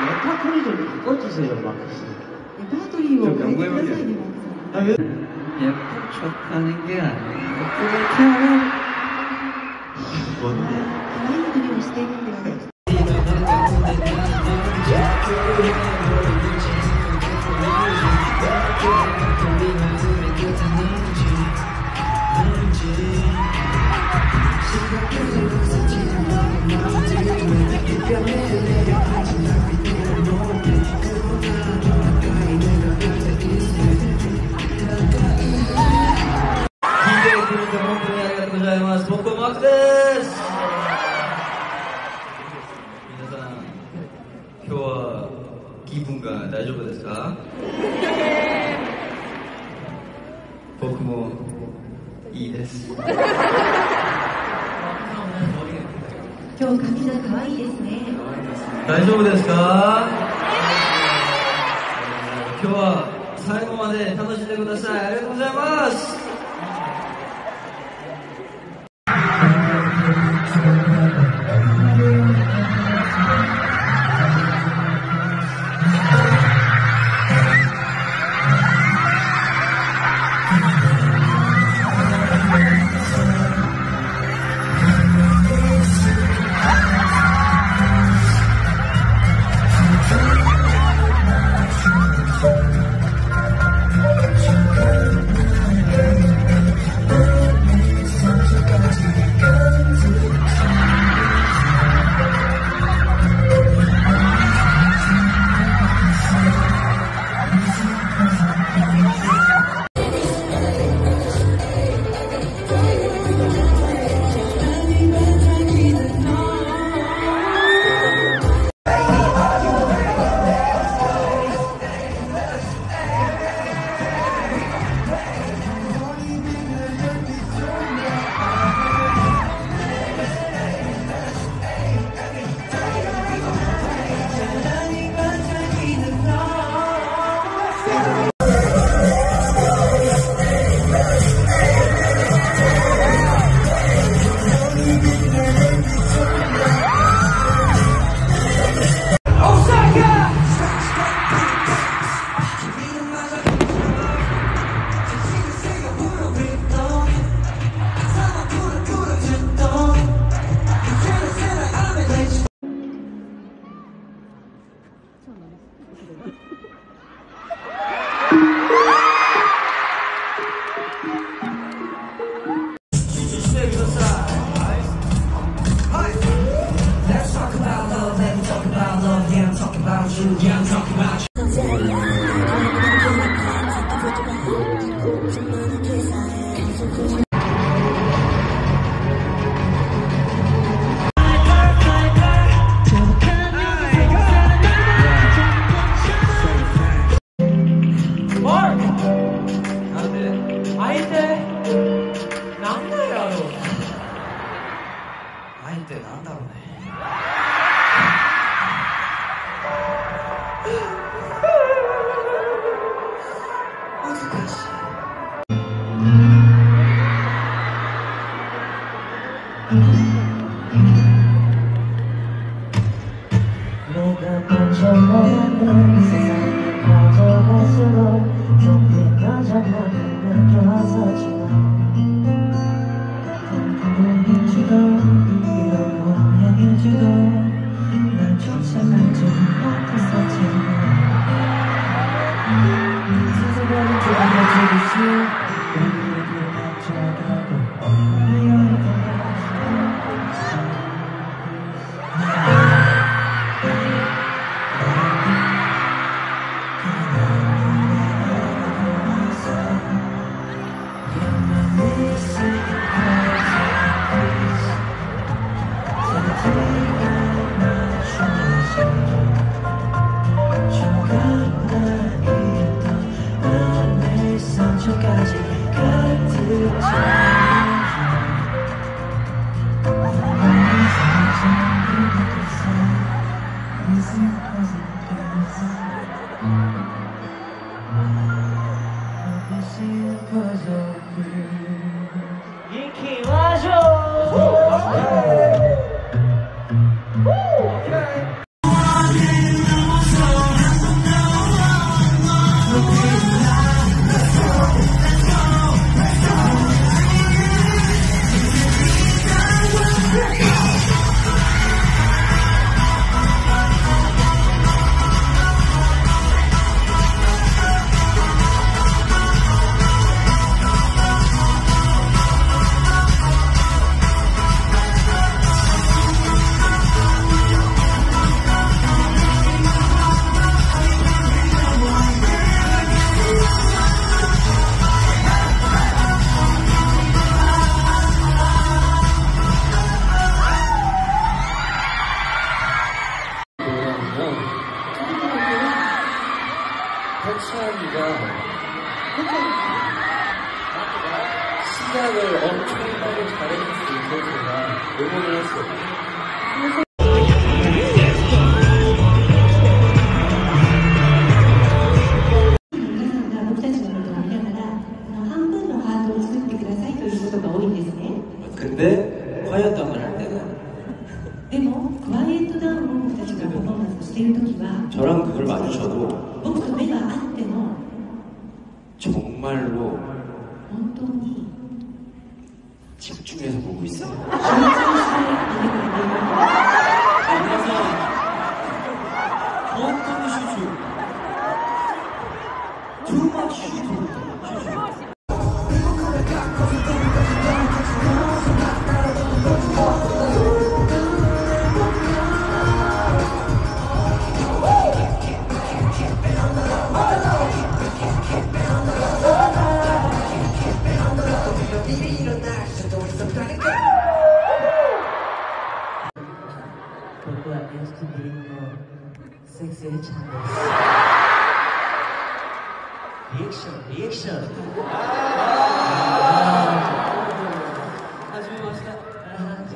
메타토리 좀 바꿔주세요, 마크씨. 메타토리 뭐, 명상이 많잖아. 예쁜 척 하는 게 아니에요. 예쁘게 태어난. 뭔데? ございます。僕マークです。皆さん今日は気分が大丈夫ですか？僕もいいです。今日髪が可愛いですね。大丈夫ですか？今日は最後まで楽しんでください。ありがとうございますして Yeah. 시작을 엄청나게 잘해줄 수 있는 제가 응원을 했어요.皆さんが僕たちのことを見ながらあの半分のハートを作ってくださいということが多いんですね 근데 화연담을 할 때는 でもクワイエットダウンを僕たちがパフォーマンスしている時は 저랑 그걸 마주쳐도 僕と目が合っても 정말로 本当に 집중해서 보고 있어. 안녕하세요. 어떤 슈즈? 섹스의 창고. 리액션, 리액션. 아, 아주 멋있다. 아,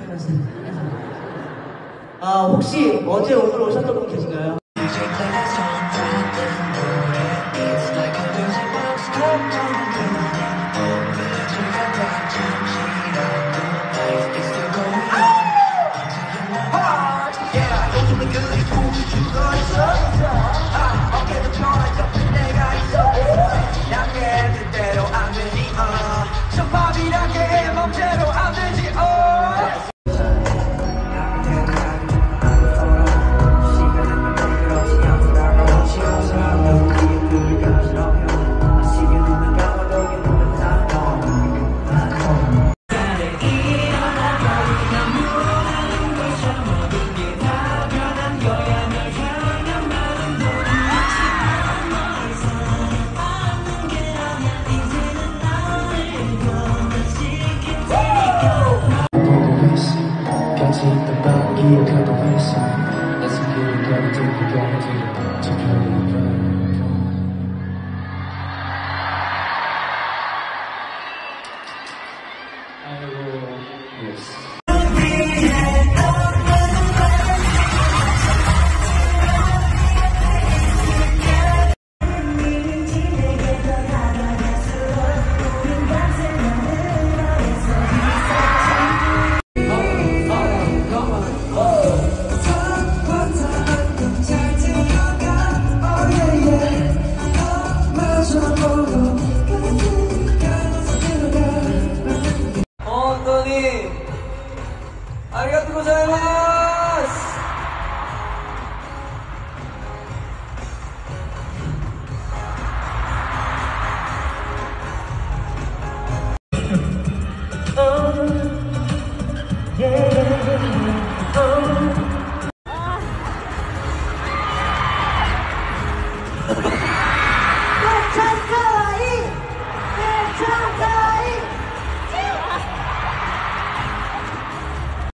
아, 혹시 어제 오늘 오셨던 분 계신가요? Mereka ikuti.